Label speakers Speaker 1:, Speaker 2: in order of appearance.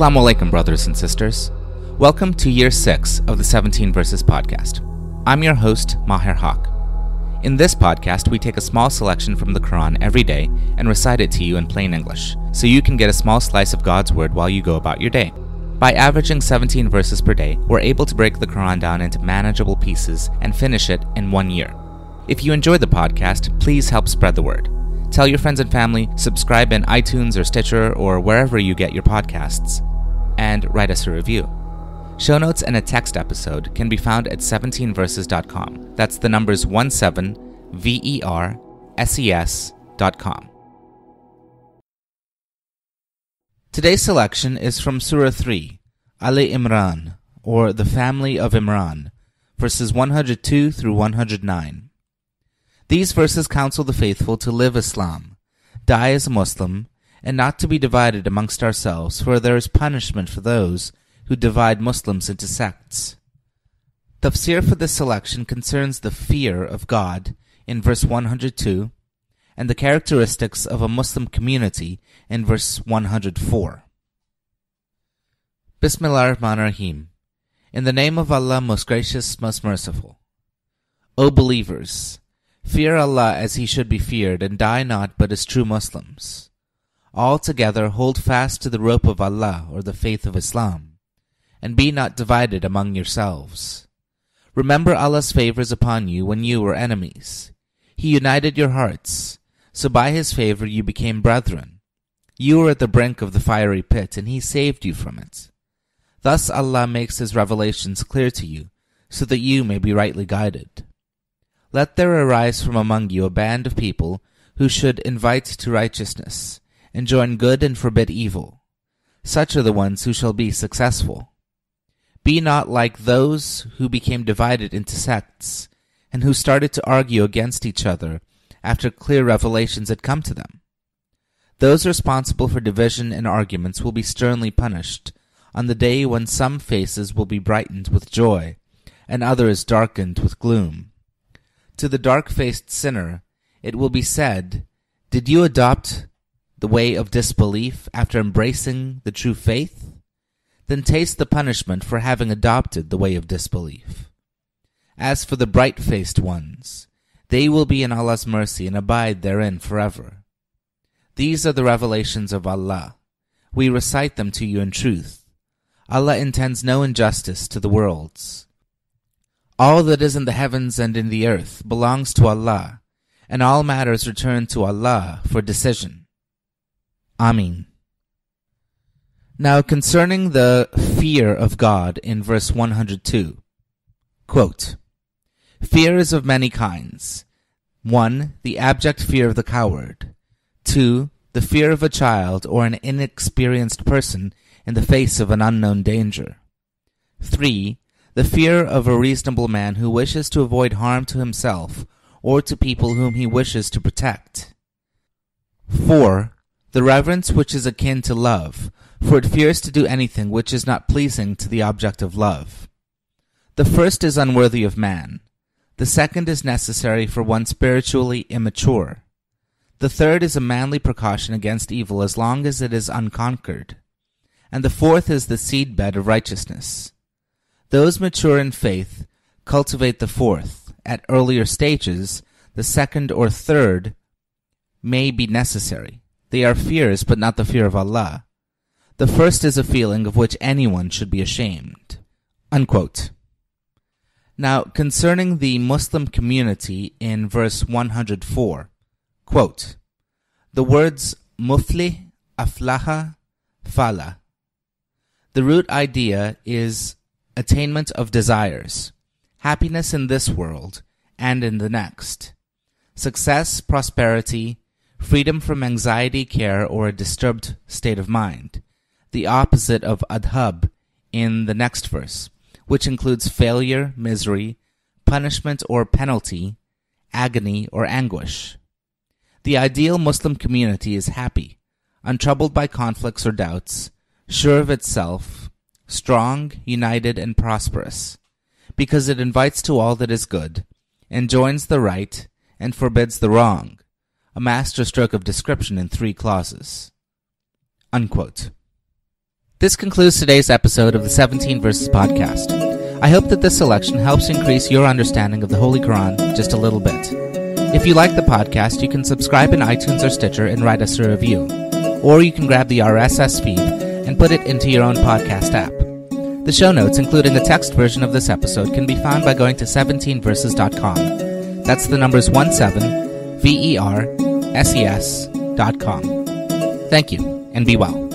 Speaker 1: Assalamu alaikum, brothers and sisters. Welcome to year 6 of the 17 Verses podcast. I'm your host, Maher Hoque. In this podcast, we take a small selection from the Quran every day and recite it to you in plain English, so you can get a small slice of God's Word while you go about your day. By averaging 17 verses per day, we're able to break the Quran down into manageable pieces and finish it in one year. If you enjoy the podcast, please help spread the word. Tell your friends and family, subscribe in iTunes or Stitcher or wherever you get your podcasts, and write us a review. Show notes and a text episode can be found at 17verses.com. That's the numbers 17 V E R S E S.com. Today's selection is from Surah 3, Ali Imran, or the family of Imran, verses 102 through 109. These verses counsel the faithful to live Islam, die as a Muslim, and not to be divided amongst ourselves, for there is punishment for those who divide Muslims into sects. Tafsir for this selection concerns the fear of God in verse 102 and the characteristics of a Muslim community in verse 104. Bismillah ar-Rahman ar-Rahim. In the name of Allah, most gracious, most merciful. O believers, Fear Allah as he should be feared, and die not but as true Muslims. All together hold fast to the rope of Allah, or the faith of Islam, and be not divided among yourselves. Remember Allah's favors upon you when you were enemies. He united your hearts, so by his favor you became brethren. You were at the brink of the fiery pit, and he saved you from it. Thus Allah makes his revelations clear to you, so that you may be rightly guided. Let there arise from among you a band of people who should invite to righteousness, enjoin good and forbid evil. Such are the ones who shall be successful. Be not like those who became divided into sects, and who started to argue against each other after clear revelations had come to them. Those responsible for division and arguments will be sternly punished on the day when some faces will be brightened with joy, and others darkened with gloom. To the dark-faced sinner, it will be said, Did you adopt the way of disbelief after embracing the true faith? Then taste the punishment for having adopted the way of disbelief. As for the bright-faced ones, they will be in Allah's mercy and abide therein forever. These are the revelations of Allah. We recite them to you in truth. Allah intends no injustice to the worlds. All that is in the heavens and in the earth belongs to Allah, and all matters return to Allah for decision. Amin. Now concerning the fear of God in verse 102, quote, Fear is of many kinds. 1. The abject fear of the coward. 2. The fear of a child or an inexperienced person in the face of an unknown danger. 3 the fear of a reasonable man who wishes to avoid harm to himself or to people whom he wishes to protect. 4. The reverence which is akin to love, for it fears to do anything which is not pleasing to the object of love. The first is unworthy of man. The second is necessary for one spiritually immature. The third is a manly precaution against evil as long as it is unconquered. And the fourth is the seedbed of righteousness. Those mature in faith cultivate the fourth. At earlier stages, the second or third may be necessary. They are fears, but not the fear of Allah. The first is a feeling of which anyone should be ashamed. Unquote. Now, concerning the Muslim community in verse 104, quote, the words muflih, aflaha, falah. The root idea is attainment of desires, happiness in this world and in the next, success, prosperity, freedom from anxiety, care, or a disturbed state of mind, the opposite of adhab in the next verse, which includes failure, misery, punishment or penalty, agony or anguish. The ideal Muslim community is happy, untroubled by conflicts or doubts, sure of itself, strong, united, and prosperous, because it invites to all that is good, enjoins the right, and forbids the wrong, a masterstroke of description in three clauses. Unquote. This concludes today's episode of the 17 Verses Podcast. I hope that this selection helps increase your understanding of the Holy Quran just a little bit. If you like the podcast, you can subscribe in iTunes or Stitcher and write us a review. Or you can grab the RSS feed and put it into your own podcast app. The show notes, including a text version of this episode, can be found by going to 17verses.com. That's the numbers 17 V E R S E S dot com. Thank you, and be well.